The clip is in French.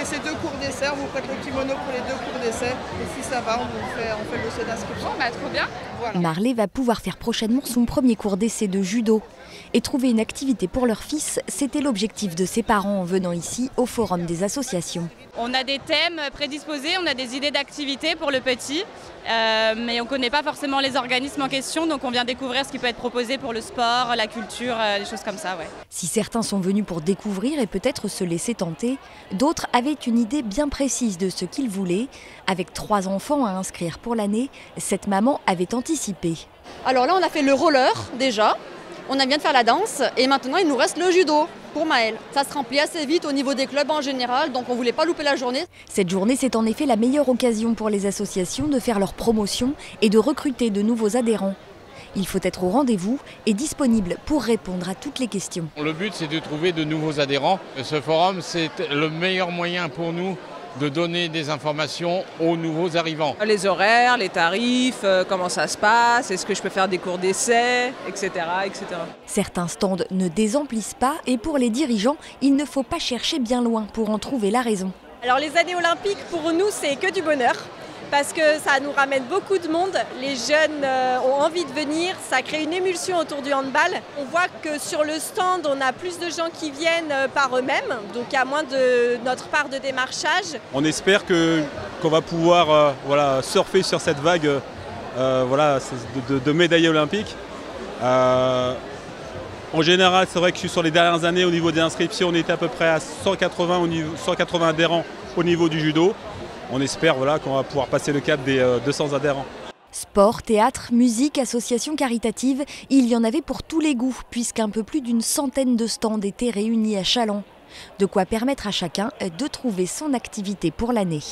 fait ces deux cours d'essai, on vous prête le kimono pour les deux cours d'essai. Et si ça va, on, vous fait, on fait le dossier d'inscription. Bah trop bien. Voilà. Marley va pouvoir faire prochainement son premier cours d'essai de judo. Et trouver une activité pour leur fils, c'était l'objectif de ses parents en venant ici au Forum des associations. On a des thèmes prédisposés, on a des idées d'activités pour le petit, euh, mais on ne connaît pas forcément les organismes en question, donc on vient découvrir ce qui peut être proposé pour le sport, la culture, euh, des choses comme ça. Ouais. Si certains sont venus pour découvrir et peut-être se laisser tenter, d'autres avaient une idée bien précise de ce qu'ils voulaient. Avec trois enfants à inscrire pour l'année, cette maman avait anticipé. Alors là, on a fait le roller déjà. On a bien de faire la danse et maintenant il nous reste le judo pour Maël. Ça se remplit assez vite au niveau des clubs en général, donc on voulait pas louper la journée. Cette journée, c'est en effet la meilleure occasion pour les associations de faire leur promotion et de recruter de nouveaux adhérents. Il faut être au rendez-vous et disponible pour répondre à toutes les questions. Le but, c'est de trouver de nouveaux adhérents. Ce forum, c'est le meilleur moyen pour nous de donner des informations aux nouveaux arrivants. Les horaires, les tarifs, euh, comment ça se passe, est-ce que je peux faire des cours d'essai, etc., etc. Certains stands ne désemplissent pas et pour les dirigeants, il ne faut pas chercher bien loin pour en trouver la raison. Alors les années olympiques, pour nous, c'est que du bonheur parce que ça nous ramène beaucoup de monde. Les jeunes euh, ont envie de venir, ça crée une émulsion autour du handball. On voit que sur le stand, on a plus de gens qui viennent euh, par eux-mêmes, donc il y a moins de notre part de démarchage. On espère qu'on va pouvoir euh, voilà, surfer sur cette vague voilà, de, médailles olympiques. En général, c'est vrai que sur les dernières années, au niveau des inscriptions, on était à peu près à 180, au niveau, 180 adhérents au niveau du judo on espère qu'on va pouvoir passer le cap des 200 adhérents. Sport, théâtre, musique, associations caritatives, il y en avait pour tous les goûts, puisqu'un peu plus d'une centaine de stands étaient réunis à Chalon. De quoi permettre à chacun de trouver son activité pour l'année.